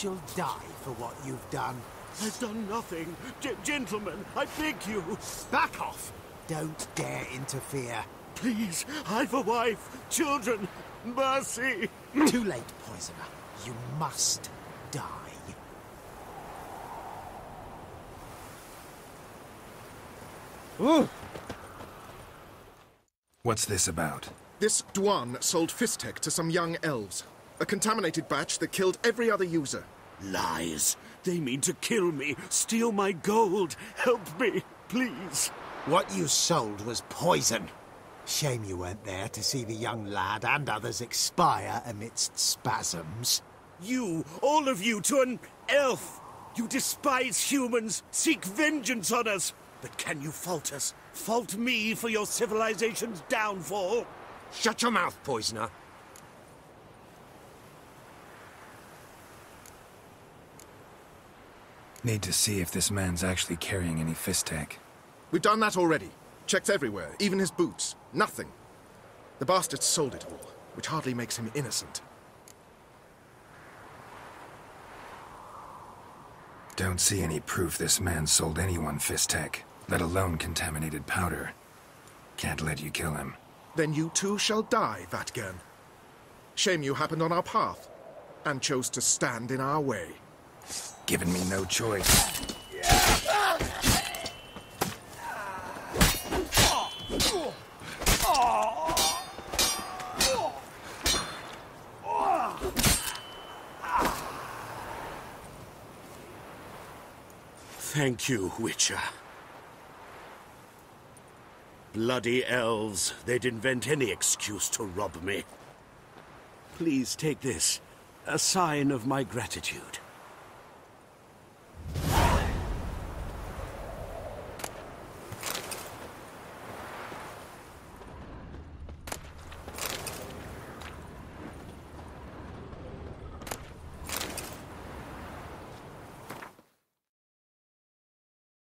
shall die for what you've done. I've done nothing. G gentlemen, I beg you. Back off! Don't dare interfere. Please, I've a wife, children. Mercy. Too late, poisoner. You must die. What's this about? This dh'oine sold Fisstech to some young elves. A contaminated batch that killed every other user. Lies. They mean to kill me, steal my gold. Help me, please. What you sold was poison. Shame you weren't there to see the young lad and others expire amidst spasms. You, all of you, to an elf. You despise humans, seek vengeance on us. But can you fault us? Fault me for your civilization's downfall? Shut your mouth, poisoner. Need to see if this man's actually carrying any Fisstech. We've done that already. Checked everywhere, even his boots. Nothing. The bastard sold it all, which hardly makes him innocent. Don't see any proof this man sold anyone Fisstech, let alone contaminated powder. Can't let you kill him. Then you too shall die, Vatt'ghern. Shame you happened on our path, and chose to stand in our way. Given me no choice. Thank you, Witcher. Bloody elves. They'd invent any excuse to rob me. Please take this. A sign of my gratitude.